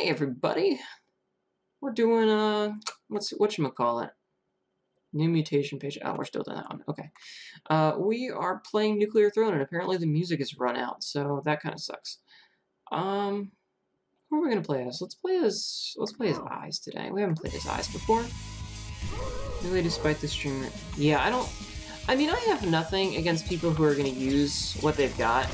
Hey everybody, we're doing uh, what's what you call it? New mutation page. Oh, we're still doing that one. Okay, uh, we are playing Nuclear Throne, and apparently the music has run out, so that kind of sucks. Um, who are we gonna play as? Let's play as let's play as Eyes today. We haven't played as Eyes before. Really, despite the streamer, yeah, I don't. I mean, I have nothing against people who are gonna use what they've got.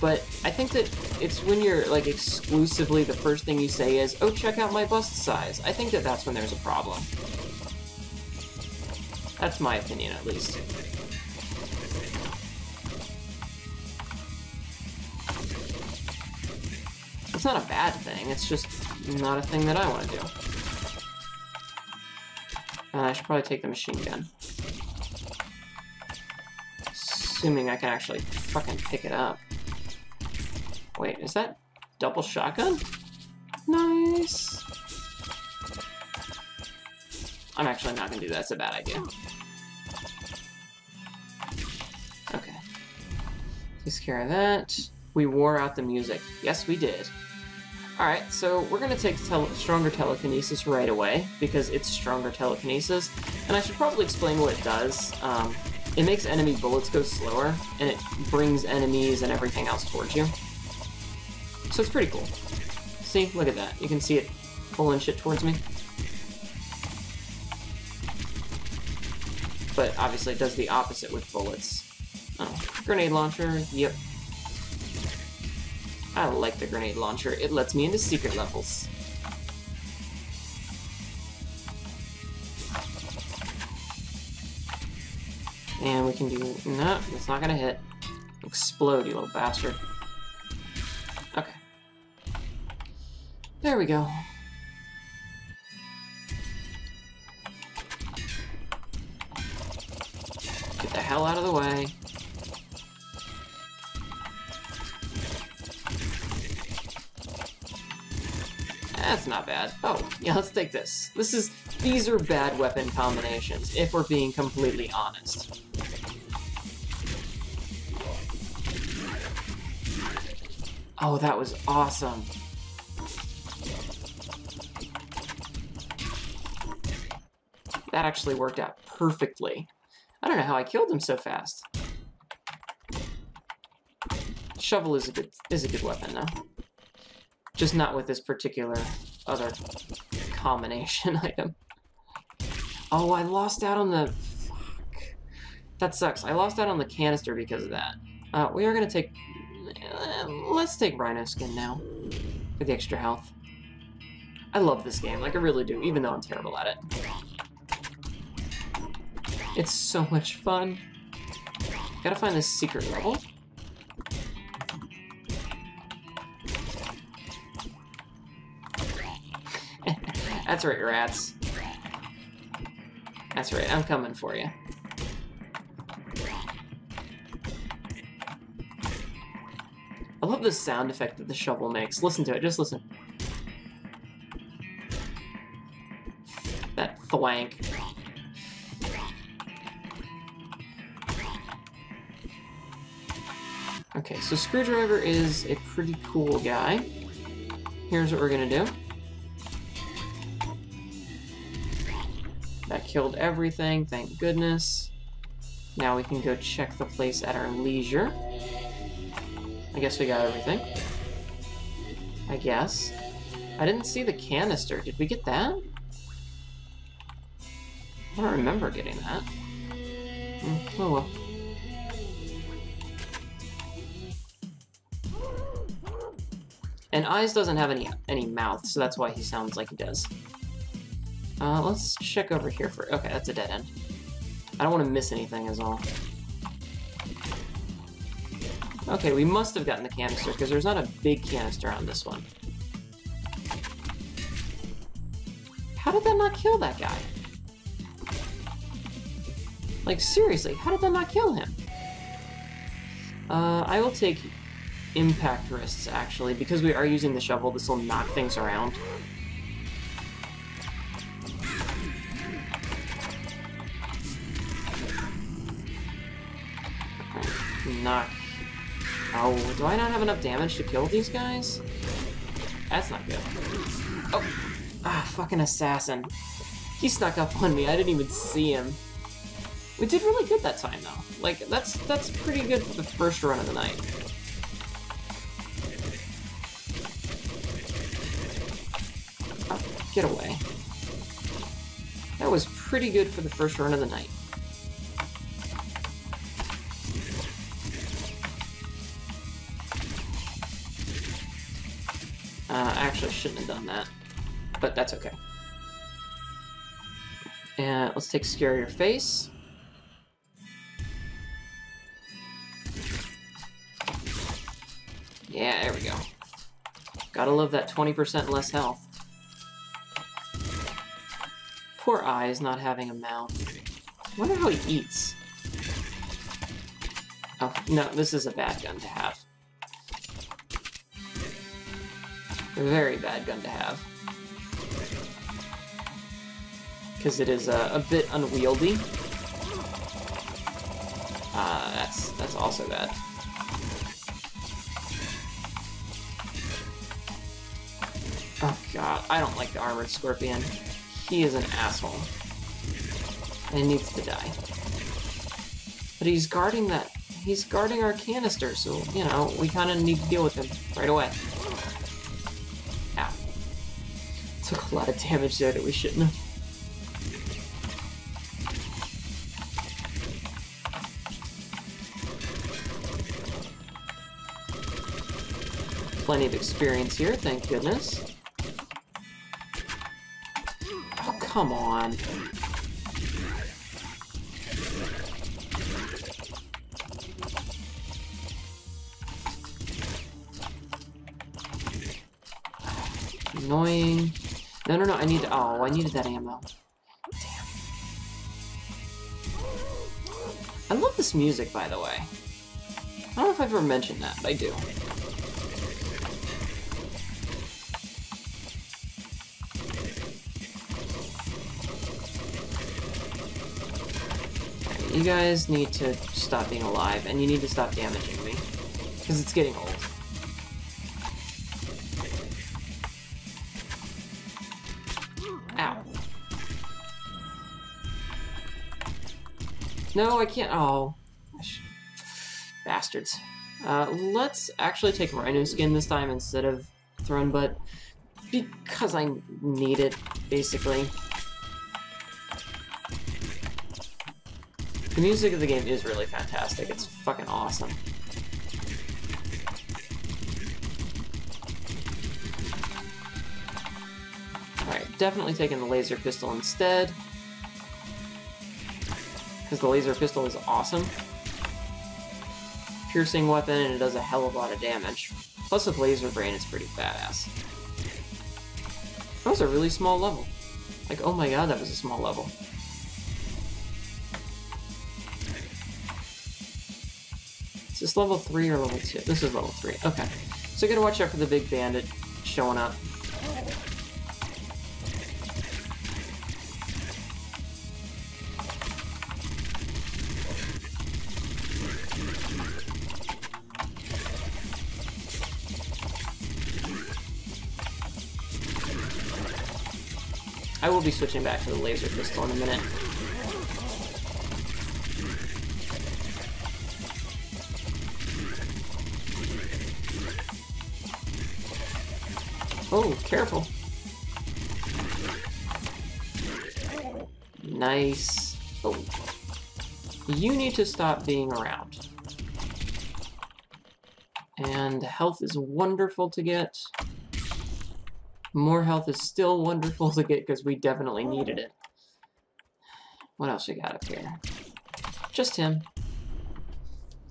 But I think that it's when you're, like, exclusively the first thing you say is, oh, check out my bust size. I think that that's when there's a problem. That's my opinion, at least. It's not a bad thing, it's just not a thing that I want to do. Uh, I should probably take the machine gun. Assuming I can actually fucking pick it up. Wait, is that double shotgun? Nice. I'm actually not gonna do that, it's a bad idea. Okay. Takes care of that. We wore out the music. Yes, we did. Alright, so we're gonna take tele stronger telekinesis right away, because it's stronger telekinesis, and I should probably explain what it does. Um, it makes enemy bullets go slower, and it brings enemies and everything else towards you. So it's pretty cool. See, look at that. You can see it pulling shit towards me. But obviously it does the opposite with bullets. Oh, grenade launcher, yep. I like the grenade launcher. It lets me into secret levels. And we can do... No, it's not gonna hit. Explode, you little bastard. There we go. Get the hell out of the way. That's not bad. Oh, yeah, let's take this. This is... These are bad weapon combinations, if we're being completely honest. Oh, that was awesome. That actually worked out perfectly. I don't know how I killed him so fast. Shovel is a good is a good weapon though. Just not with this particular other combination item. Oh, I lost out on the... Fuck. That sucks. I lost out on the canister because of that. Uh, we are going to take... Uh, let's take Rhino Skin now. For the extra health. I love this game. Like, I really do, even though I'm terrible at it. It's so much fun. Gotta find this secret level. That's right, rats. That's right, I'm coming for you. I love the sound effect that the shovel makes. Listen to it, just listen. That thwank. Okay, so Screwdriver is a pretty cool guy. Here's what we're gonna do. That killed everything, thank goodness. Now we can go check the place at our leisure. I guess we got everything. I guess. I didn't see the canister. Did we get that? I don't remember getting that. Mm, oh well. And Eyes doesn't have any any mouth, so that's why he sounds like he does. Uh, let's check over here for... Okay, that's a dead end. I don't want to miss anything is all. Okay, we must have gotten the canister, because there's not a big canister on this one. How did that not kill that guy? Like, seriously, how did that not kill him? Uh, I will take impact wrists, actually. Because we are using the shovel, this will knock things around. Knock. Oh, do I not have enough damage to kill these guys? That's not good. Oh, ah, fucking assassin. He snuck up on me. I didn't even see him. We did really good that time, though. Like, that's that's pretty good for the first run of the night. Get away. That was pretty good for the first run of the night. Uh, I actually shouldn't have done that, but that's okay. And let's take Scarier Face. Yeah, there we go. Gotta love that 20% less health. Poor Eyes not having a mouth. I wonder how he eats. Oh, no, this is a bad gun to have. A very bad gun to have. Because it is uh, a bit unwieldy. Uh, that's, that's also bad. Oh god, I don't like the Armored Scorpion. He is an asshole. And he needs to die. But he's guarding that... He's guarding our canister, so, you know, we kind of need to deal with him right away. Ow. Took a lot of damage there that we shouldn't have. Plenty of experience here, thank goodness. Come on. Annoying. No, no, no, I need... Oh, I needed that ammo. Damn. I love this music, by the way. I don't know if I've ever mentioned that, but I do. You guys need to stop being alive, and you need to stop damaging me. Because it's getting old. Ow. No, I can't- oh. Bastards. Uh, let's actually take Rhino Skin this time instead of Throne Butt. Because I need it, basically. The music of the game is really fantastic. It's fucking awesome. Alright, definitely taking the laser pistol instead. Because the laser pistol is awesome. Piercing weapon, and it does a hell of a lot of damage. Plus with laser brain, it's pretty badass. That was a really small level. Like, oh my god, that was a small level. Is this level 3 or level 2? This is level 3. Okay. So I gotta watch out for the big bandit showing up. I will be switching back to the laser pistol in a minute. Careful. Nice. Oh. You need to stop being around. And health is wonderful to get. More health is still wonderful to get because we definitely needed it. What else we got up here? Just him.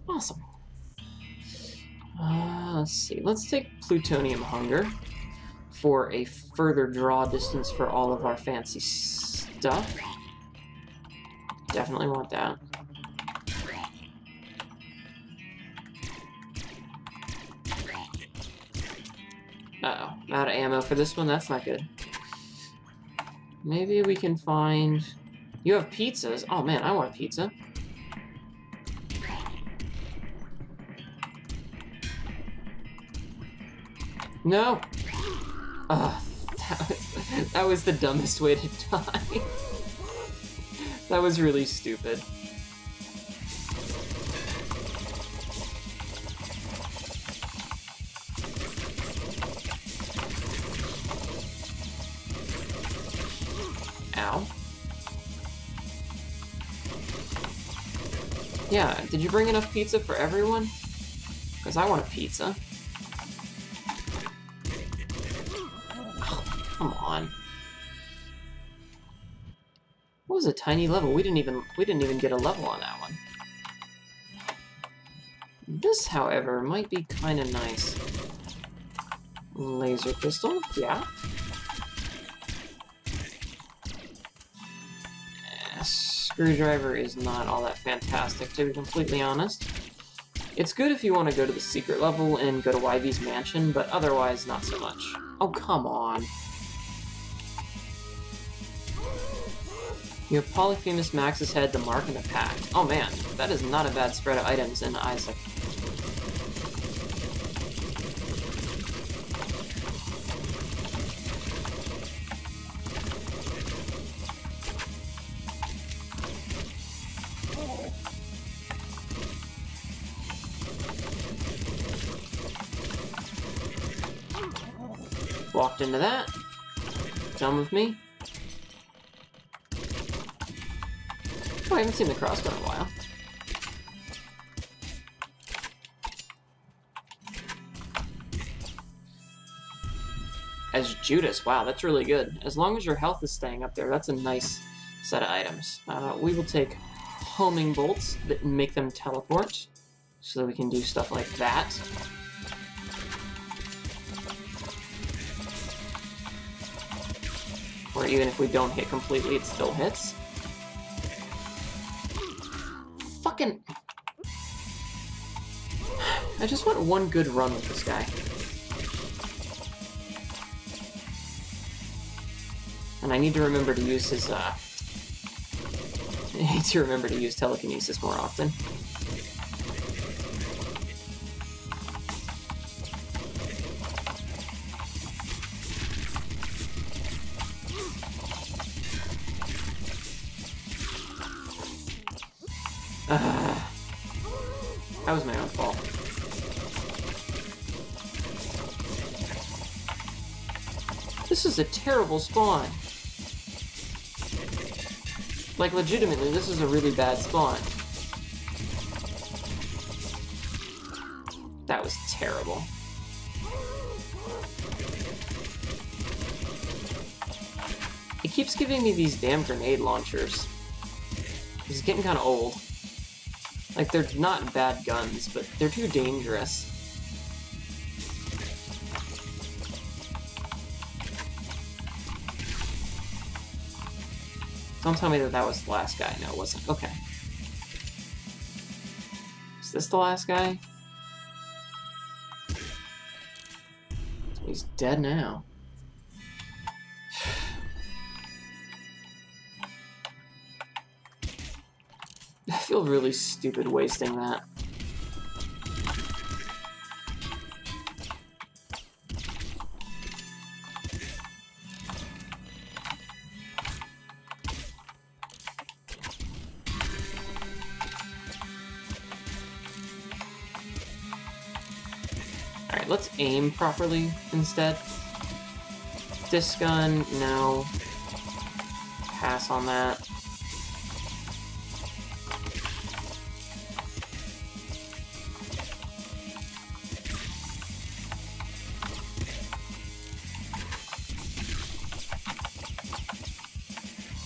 Awesome. Uh, let's see. Let's take Plutonium Hunger for a further draw distance for all of our fancy stuff. Definitely want that. Uh oh out of ammo for this one, that's not good. Maybe we can find... You have pizzas? Oh man, I want a pizza. No! Ugh, that was, that was the dumbest way to die. that was really stupid. Ow. Yeah, did you bring enough pizza for everyone? Because I want a pizza. Was a tiny level? We didn't even we didn't even get a level on that one. This, however, might be kind of nice. Laser pistol, yeah. Eh, screwdriver is not all that fantastic, to be completely honest. It's good if you want to go to the secret level and go to YV's mansion, but otherwise not so much. Oh, come on. You have Polyphemus Max's head, the mark, and the pact. Oh man, that is not a bad spread of items in Isaac. Walked into that. Done with me. I haven't seen the crossbow in a while. As Judas, wow, that's really good. As long as your health is staying up there, that's a nice set of items. Uh, we will take homing bolts that make them teleport, so that we can do stuff like that. Or even if we don't hit completely, it still hits. Fucking... I just want one good run with this guy. And I need to remember to use his, uh... I need to remember to use telekinesis more often. Terrible spawn. Like, legitimately, this is a really bad spawn. That was terrible. It keeps giving me these damn grenade launchers. It's getting kind of old. Like, they're not bad guns, but they're too dangerous. Don't tell me that that was the last guy. No, it wasn't. Okay. Is this the last guy? He's dead now. I feel really stupid wasting that. Aim properly instead. Disc gun, no. Pass on that.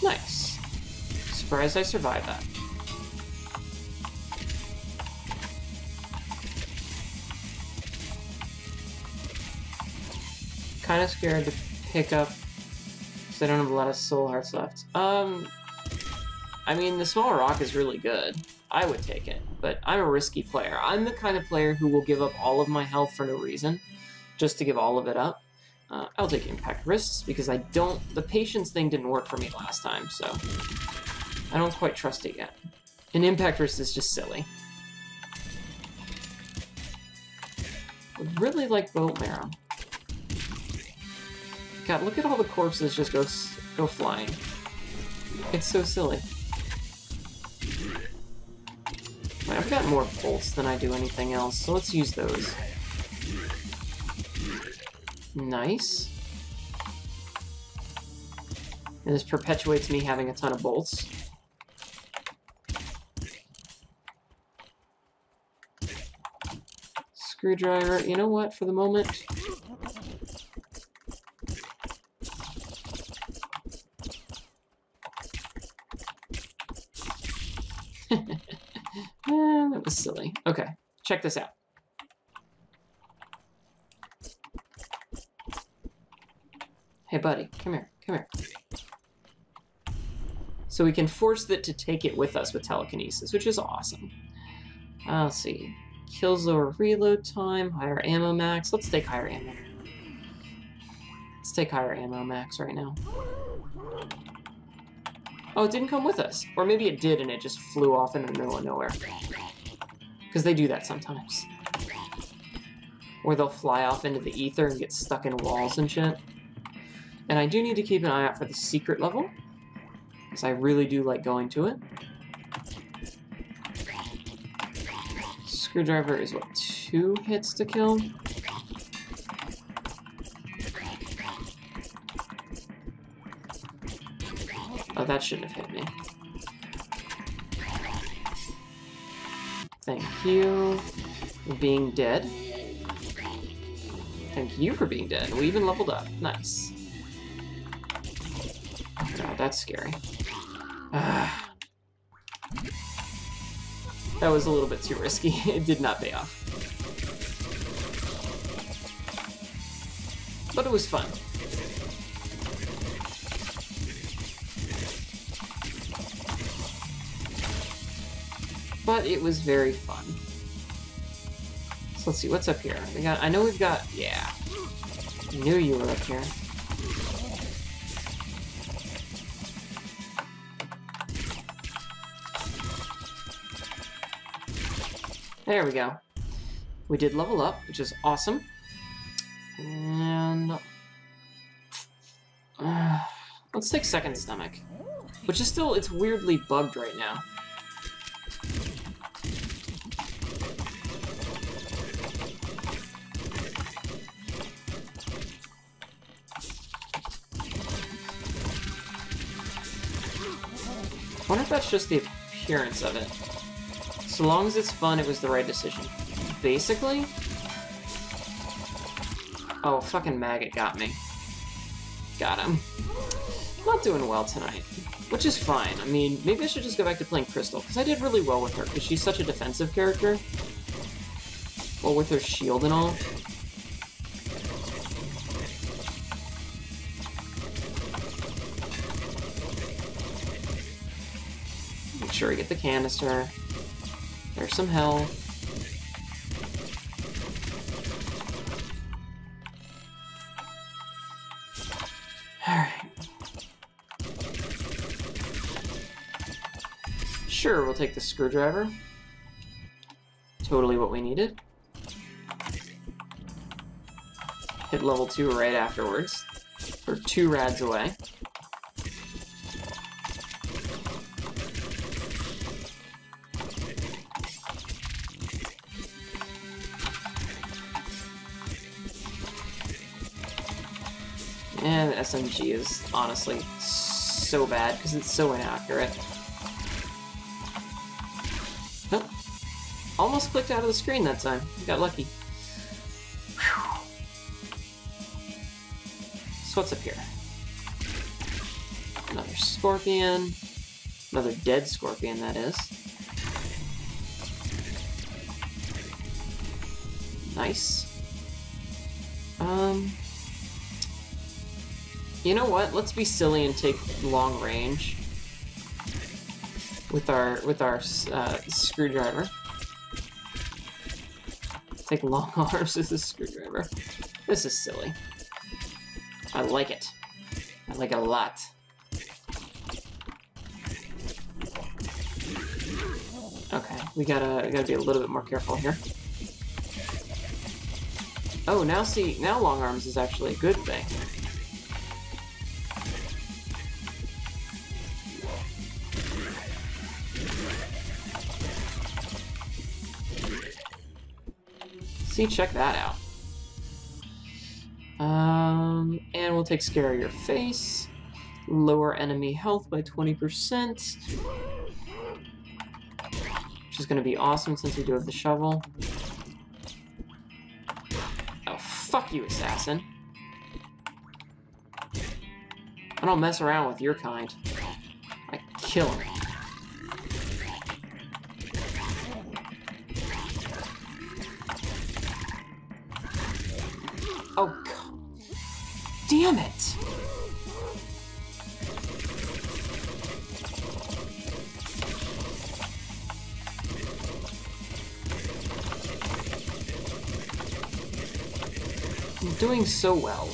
Nice. Surprised I survived that. Kind of scared to pick up because I don't have a lot of soul hearts left. Um, I mean, the small rock is really good. I would take it, but I'm a risky player. I'm the kind of player who will give up all of my health for no reason, just to give all of it up. Uh, I'll take impact wrists because I don't. The patience thing didn't work for me last time, so I don't quite trust it yet. An impact wrist is just silly. I really like bolt marrow. God, look at all the corpses just go go flying. It's so silly. I've got more bolts than I do anything else, so let's use those. Nice. And this perpetuates me having a ton of bolts. Screwdriver, you know what, for the moment... Okay, check this out. Hey, buddy, come here, come here. So we can force it to take it with us with telekinesis, which is awesome. Uh, let's see. Kills lower reload time, higher ammo max. Let's take higher ammo. Let's take higher ammo max right now. Oh, it didn't come with us. Or maybe it did and it just flew off into the middle of nowhere. Because they do that sometimes. Or they'll fly off into the ether and get stuck in walls and shit. And I do need to keep an eye out for the secret level. Because I really do like going to it. Screwdriver is what, two hits to kill? Oh, that shouldn't have hit me. You being dead. Thank you for being dead. We even leveled up. Nice. God, that's scary. Ah. That was a little bit too risky. it did not pay off. But it was fun. But it was very fun. So let's see, what's up here? We got I know we've got yeah. I knew you were up here. There we go. We did level up, which is awesome. And... Uh, let's take second stomach. Which is still, it's weirdly bugged right now. Just the appearance of it. So long as it's fun, it was the right decision. Basically... Oh, fucking maggot got me. Got him. I'm Not doing well tonight. Which is fine. I mean, maybe I should just go back to playing Crystal, because I did really well with her, because she's such a defensive character. Well, with her shield and all. I get the canister. There's some health. Alright. Sure, we'll take the screwdriver. Totally what we needed. Hit level 2 right afterwards. We're two rads away. And the SMG is honestly so bad because it's so inaccurate. Oh, almost clicked out of the screen that time. Got lucky. Whew. So what's up here? Another scorpion. Another dead scorpion, that is. Nice. You know what? Let's be silly and take long range with our with our uh, screwdriver. Take long arms as a screwdriver. This is silly. I like it. I like it a lot. Okay, we gotta we gotta be a little bit more careful here. Oh, now see, now long arms is actually a good thing. See, check that out. Um, and we'll take Scarier Face. Lower enemy health by 20%. Which is going to be awesome since we do have the shovel. Oh, fuck you, assassin. I don't mess around with your kind. I kill him. Damn it! I'm doing so well.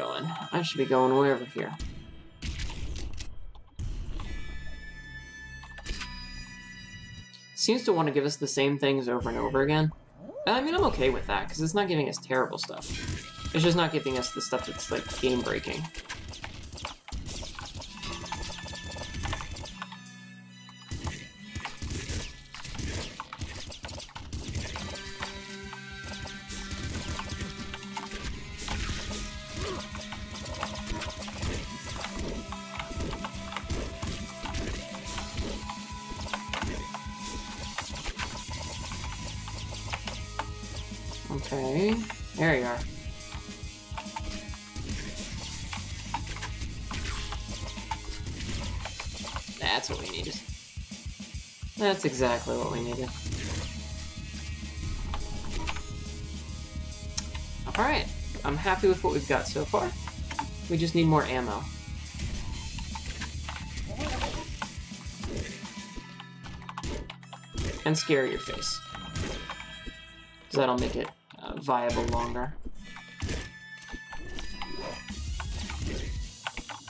Going? I should be going way over here. Seems to want to give us the same things over and over again. I mean, I'm okay with that, because it's not giving us terrible stuff. It's just not giving us the stuff that's, like, game-breaking. Okay, there you are. That's what we needed. That's exactly what we needed. Alright, I'm happy with what we've got so far. We just need more ammo. And scarier face. Because that'll make it viable longer.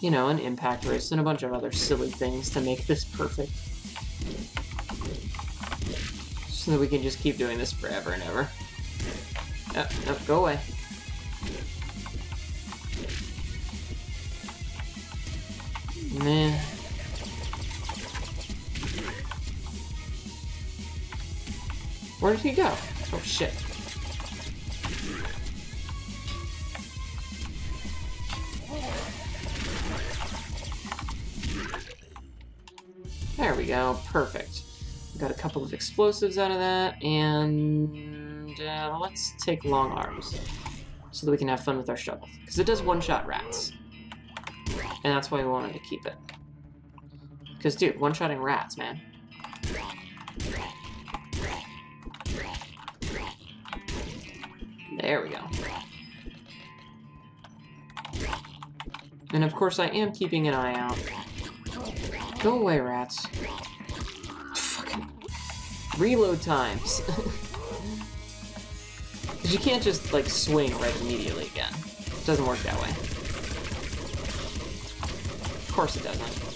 You know, an impact wrist and a bunch of other silly things to make this perfect. So that we can just keep doing this forever and ever. Yep, oh, nope, go away. Man. Where did he go? Oh shit. Go, perfect. Got a couple of explosives out of that, and uh, let's take long arms so that we can have fun with our shovel. Because it does one-shot rats. And that's why we wanted to keep it. Because, dude, one-shotting rats, man. There we go. And of course I am keeping an eye out. Go away, rats. Fucking reload times. Because you can't just, like, swing right immediately again. It doesn't work that way. Of course it doesn't.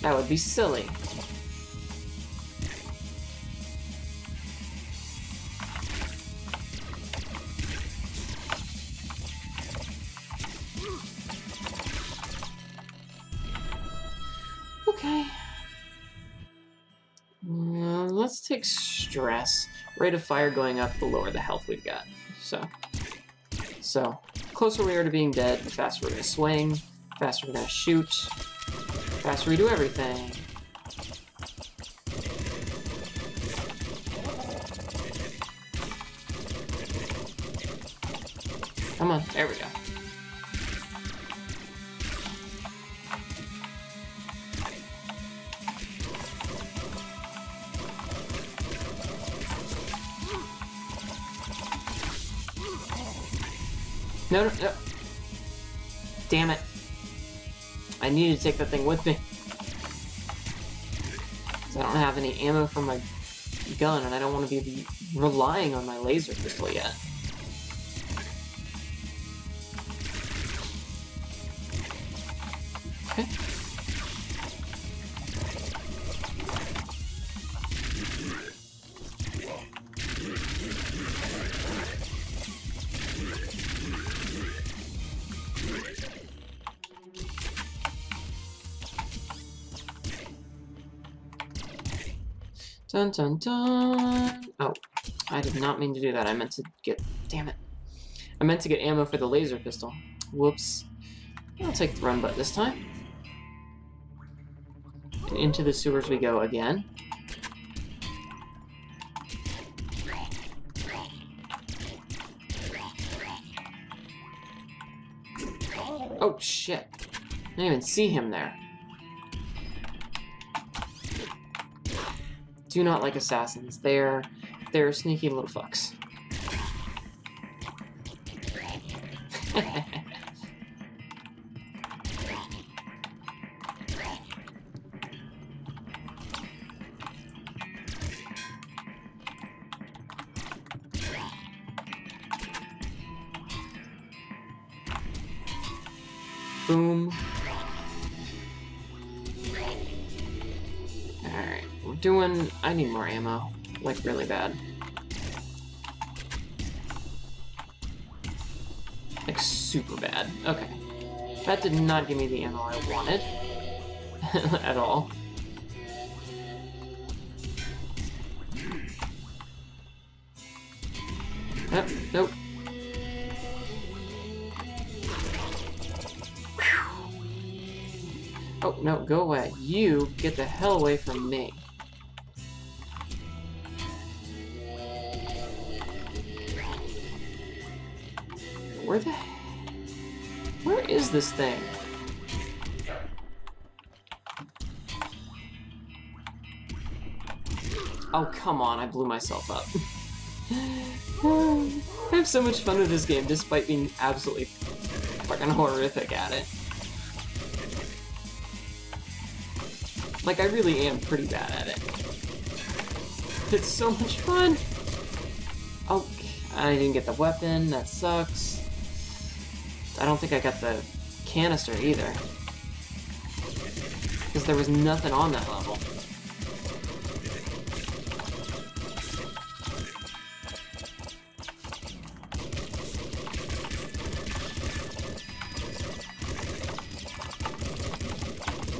That would be silly. Stress. Rate of fire going up the lower the health we've got. So, so closer we are to being dead, the faster we're gonna swing, faster we're gonna shoot, faster we do everything. Come on, there we go. No, no, no. Damn it. I need to take that thing with me. I don't have any ammo for my gun, and I don't want to be relying on my laser pistol yet. Dun dun dun. Oh, I did not mean to do that. I meant to get. Damn it. I meant to get ammo for the laser pistol. Whoops. I'll take the run button this time. Into the sewers we go again. Oh, shit. I didn't even see him there. Do not like assassins. They're, they're sneaky little fucks. I need more ammo. Like, really bad. Like, super bad. Okay. That did not give me the ammo I wanted. At all. Yep, nope. Oh, no, go away. You get the hell away from me. Where the... Where is this thing? Oh, come on, I blew myself up. I have so much fun with this game, despite being absolutely fucking horrific at it. Like, I really am pretty bad at it. It's so much fun! Oh, I didn't get the weapon, that sucks. I don't think I got the canister either. Because there was nothing on that level.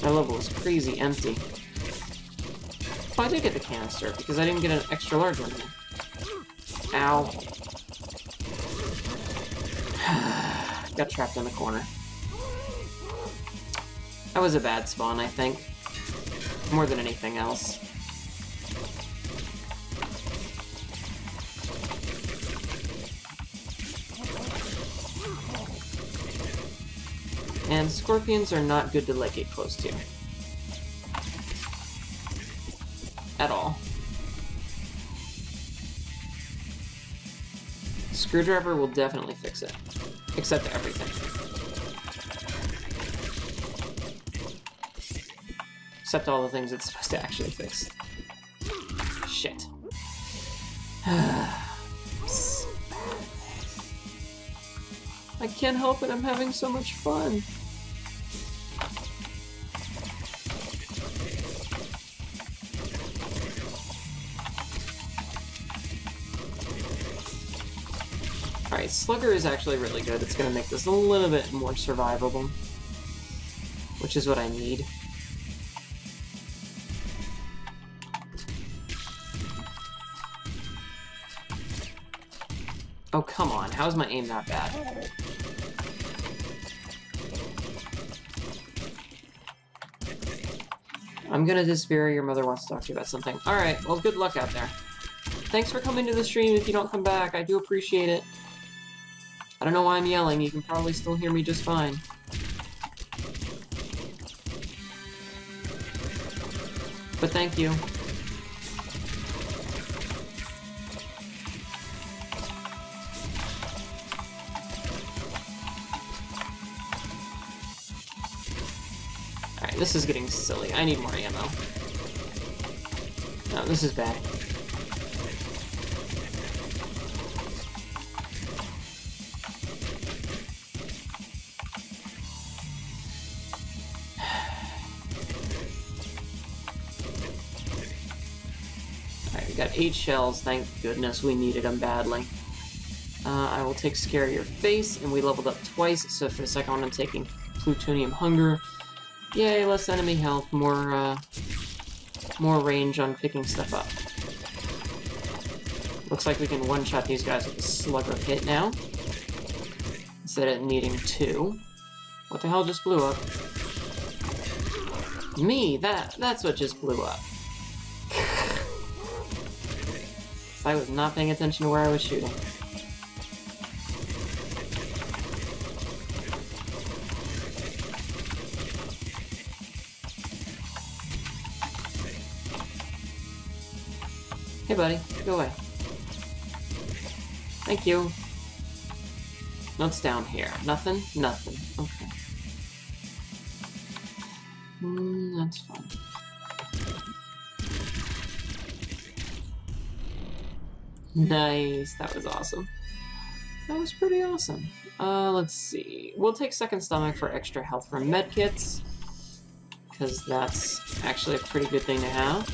That level was crazy empty. Oh, I did get the canister, because I didn't get an extra large one. Ow. Got trapped in the corner. That was a bad spawn, I think. More than anything else. And scorpions are not good to like get close to. At all. Screwdriver will definitely fix it. Except everything. Except all the things it's supposed to actually fix. Shit. I can't help it, I'm having so much fun. Slugger is actually really good. It's going to make this a little bit more survivable. Which is what I need. Oh, come on. How is my aim that bad? I'm gonna disappear. Your mother wants to talk to you about something. Alright, well, good luck out there. Thanks for coming to the stream if you don't come back. I do appreciate it. I don't know why I'm yelling. You can probably still hear me just fine. But thank you. Alright, this is getting silly. I need more ammo. No, this is bad. Shells. Thank goodness we needed them badly. Uh, I will take Scarier Face, and we leveled up twice, so for the second I'm taking Plutonium Hunger. Yay, less enemy health, more, uh, more range on picking stuff up. Looks like we can one-shot these guys with a slugger hit now. Instead of needing two. What the hell just blew up? Me, that that's what just blew up. I was not paying attention to where I was shooting. Hey buddy, go away. Thank you. What's down here? Nothing? Nothing. Okay. Mm, that's fine. Nice. That was awesome. That was pretty awesome. Uh, let's see. We'll take second stomach for extra health from medkits. Because that's actually a pretty good thing to have.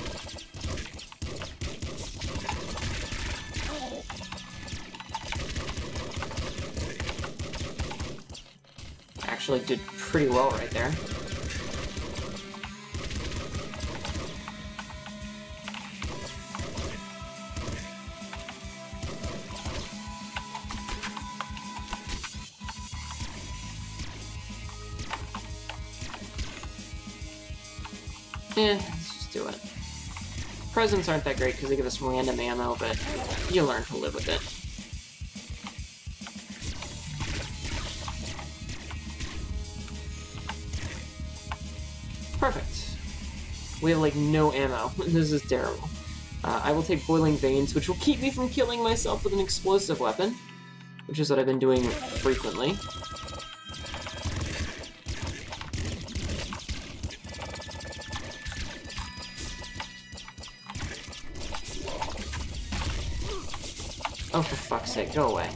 Actually did pretty well right there. Presents aren't that great because they give us random ammo, but you learn to live with it. Perfect. We have, like, no ammo. this is terrible. Uh, I will take Boiling Veins, which will keep me from killing myself with an explosive weapon, which is what I've been doing frequently. Oh, for fuck's sake, go away.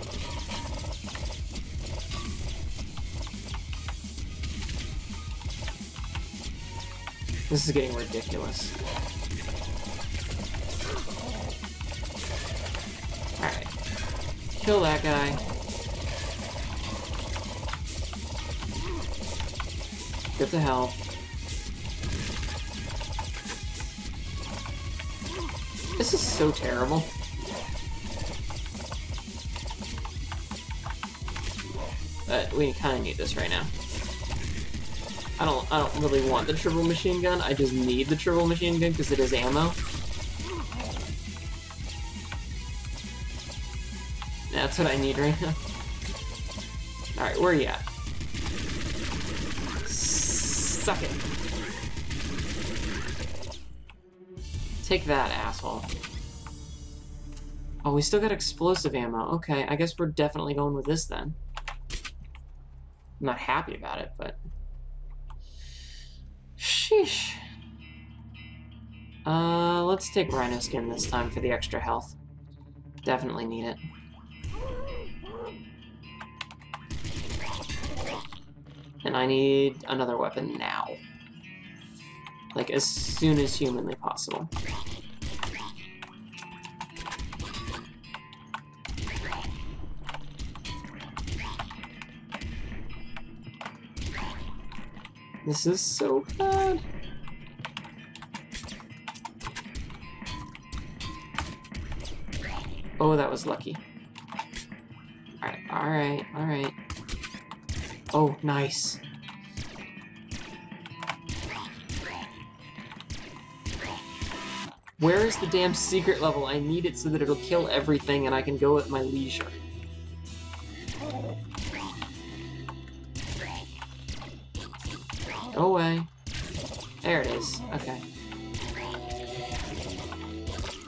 This is getting ridiculous. Alright. Kill that guy. Get the hell. This is so terrible. We kind of need this right now. I don't, I don't really want the triple machine gun, I just need the triple machine gun because it is ammo. That's what I need right now. Alright, where are you at? Suck it. Take that, asshole. Oh, we still got explosive ammo. Okay, I guess we're definitely going with this then. I'm not happy about it, but... Sheesh. Uh, let's take Rhino Skin this time for the extra health. Definitely need it. And I need another weapon now. Like, as soon as humanly possible. This is so bad. Oh, that was lucky. Alright, alright, alright. Oh, nice. Where is the damn secret level? I need it so that it'll kill everything and I can go at my leisure. Oh, Go away. There it is. Okay.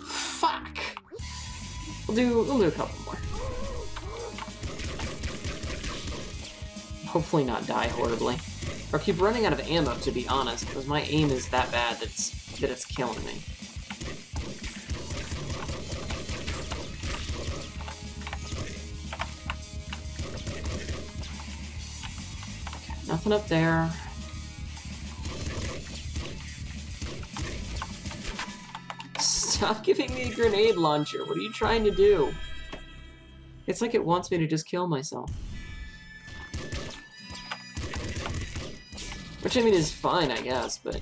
Fuck! We'll do, we'll do a couple more. Hopefully not die horribly. Or keep running out of ammo, to be honest, because my aim is that bad that it's, that it's killing me. Nothing up there. Stop giving me a grenade launcher. What are you trying to do? It's like it wants me to just kill myself. Which, I mean, is fine, I guess, but...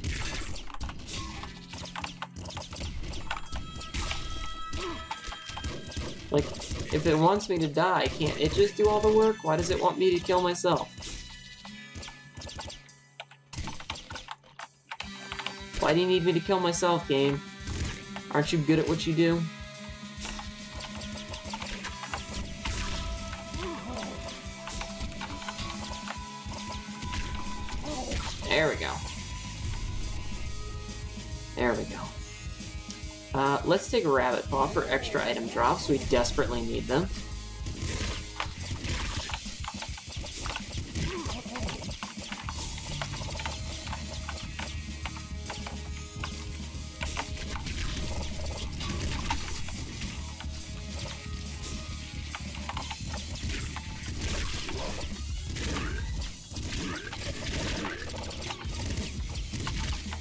Like, if it wants me to die, can't it just do all the work? Why does it want me to kill myself? Why do you need me to kill myself, game? Aren't you good at what you do? There we go. There we go. Uh, let's take a Rabbit Paw for extra item drops. We desperately need them.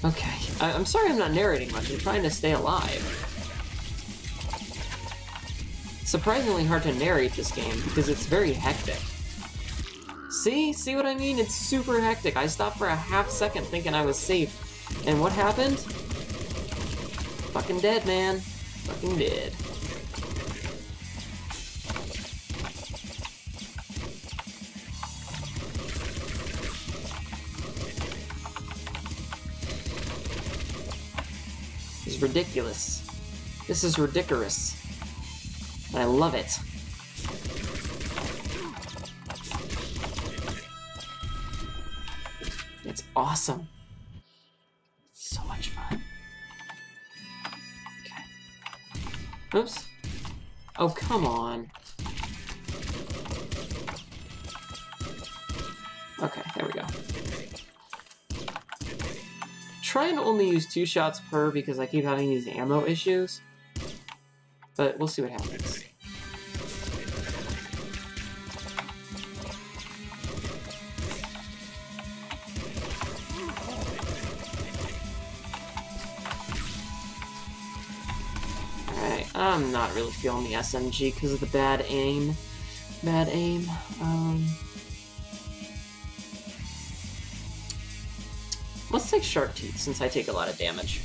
Okay. I am sorry I'm not narrating much. I'm trying to stay alive. Surprisingly hard to narrate this game because it's very hectic. See? See what I mean? It's super hectic. I stopped for a half second thinking I was safe. And what happened? Fucking dead, man. Fucking dead. Ridiculous. This is ridiculous. I love it. It's awesome. So much fun. Okay. Oops. Oh, come on. Try and only use two shots per because I keep having these ammo issues. But we'll see what happens. Alright, I'm not really feeling the SMG because of the bad aim. Bad aim. Um... Let's take Sharp Teeth, since I take a lot of damage.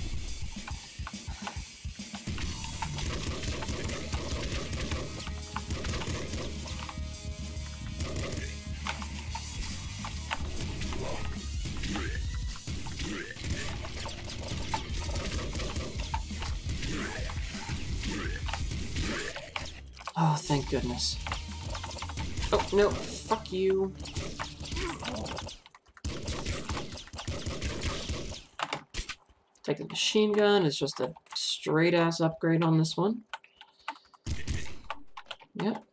Oh, thank goodness. Oh, no, fuck you. The machine gun, it's just a straight ass upgrade on this one. Yep.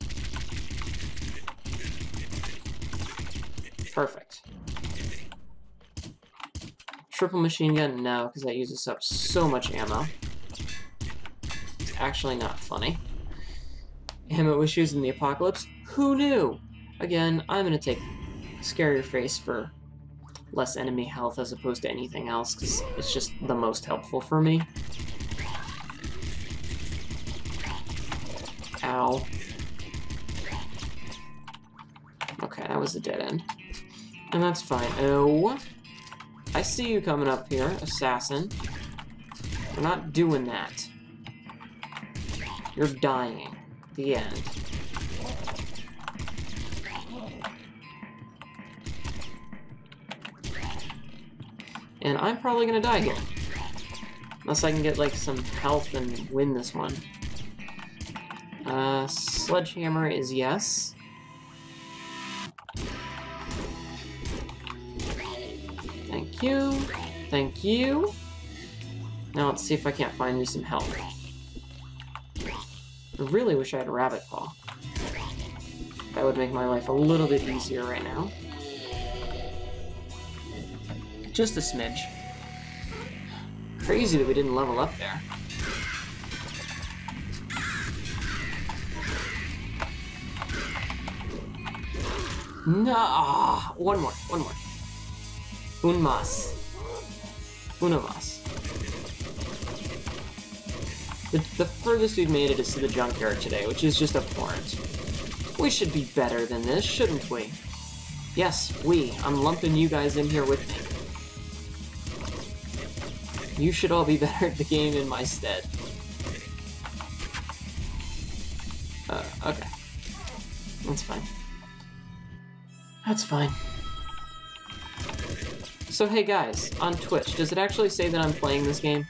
Perfect. Triple machine gun, no, because that uses up so much ammo. It's actually not funny. Ammo issues in the apocalypse? Who knew? Again, I'm gonna take Scarier Face for less enemy health as opposed to anything else, because it's just the most helpful for me. Ow. Okay, that was a dead end. And that's fine. Oh. I see you coming up here, assassin. We're not doing that. You're dying. The end. And I'm probably gonna die here. Unless I can get, like, some health and win this one. Uh, Sledgehammer is yes. Thank you. Thank you. Now let's see if I can't find me some health. I really wish I had a Rabbit Paw. That would make my life a little bit easier right now. Just a smidge. Crazy that we didn't level up there. No, one more, one more. Un más. Más. The, the furthest we've made it is to the junkyard today, which is just abhorrent. We should be better than this, shouldn't we? Yes, we. I'm lumping you guys in here with me. You should all be better at the game in my stead. Uh, okay. That's fine. That's fine. So hey guys, on Twitch, does it actually say that I'm playing this game?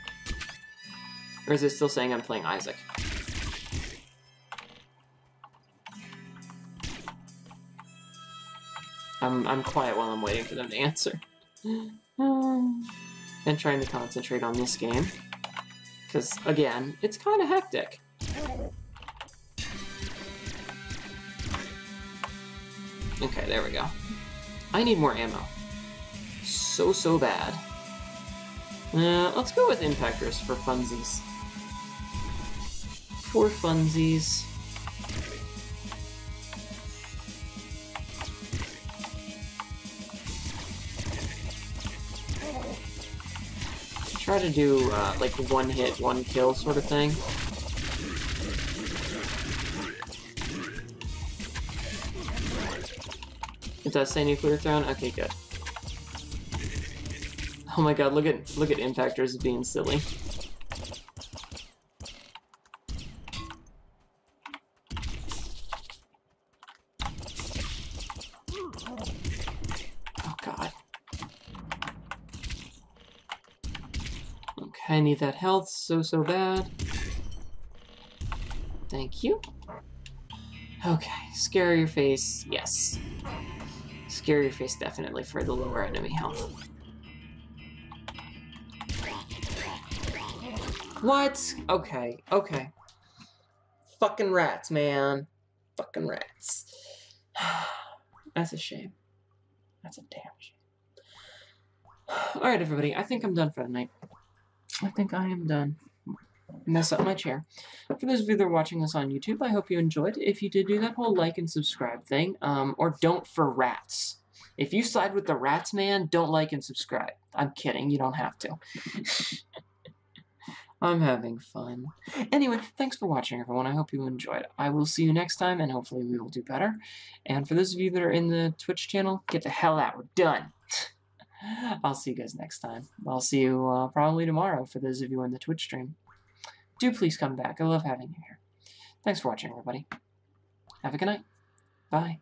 Or is it still saying I'm playing Isaac? I'm, I'm quiet while I'm waiting for them to answer. and trying to concentrate on this game. Because, again, it's kind of hectic. Okay, there we go. I need more ammo. So, so bad. Uh, let's go with Impact Wrists for funsies. For funsies. Try to do, uh, like, one hit, one kill sort of thing. It does say nuclear throne? Okay, good. Oh my god, look at look at impact wrists being silly. Oh god. Okay, I need that health so so bad. Thank you. Okay, scarier face, yes. Scarier face definitely for the lower enemy health. What? Okay, okay. Fucking rats, man. Fucking rats. That's a shame. That's a damn shame. Alright, everybody, I think I'm done for the night. I think I am done. Mess up my chair. For those of you that are watching this on YouTube, I hope you enjoyed. If you did do that whole like and subscribe thing, um, or don't for rats. If you side with the rats, man, don't like and subscribe. I'm kidding, you don't have to. I'm having fun. Anyway, thanks for watching, everyone. I hope you enjoyed. I will see you next time, and hopefully we will do better. And for those of you that are in the Twitch channel, get the hell out. We're done. I'll see you guys next time. I'll see you uh, probably tomorrow for those of you in the Twitch stream. Do please come back. I love having you here. Thanks for watching, everybody. Have a good night. Bye.